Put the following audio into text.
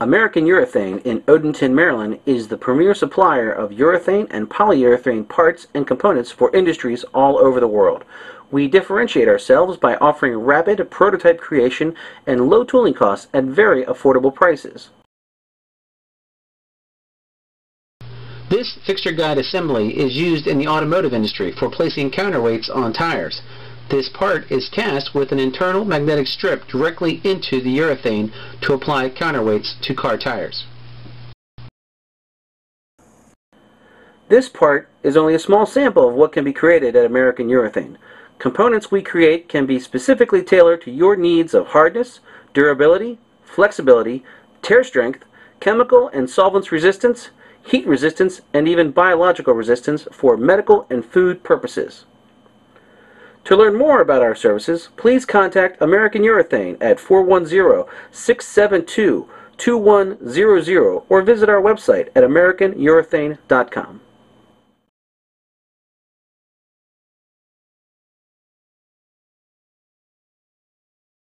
American Urethane in Odenton, Maryland is the premier supplier of urethane and polyurethane parts and components for industries all over the world. We differentiate ourselves by offering rapid prototype creation and low tooling costs at very affordable prices. This fixture guide assembly is used in the automotive industry for placing counterweights on tires. This part is cast with an internal magnetic strip directly into the urethane to apply counterweights to car tires. This part is only a small sample of what can be created at American Urethane. Components we create can be specifically tailored to your needs of hardness, durability, flexibility, tear strength, chemical and solvents resistance, heat resistance, and even biological resistance for medical and food purposes. To learn more about our services, please contact American Urethane at 410-672-2100 or visit our website at americanurethane.com.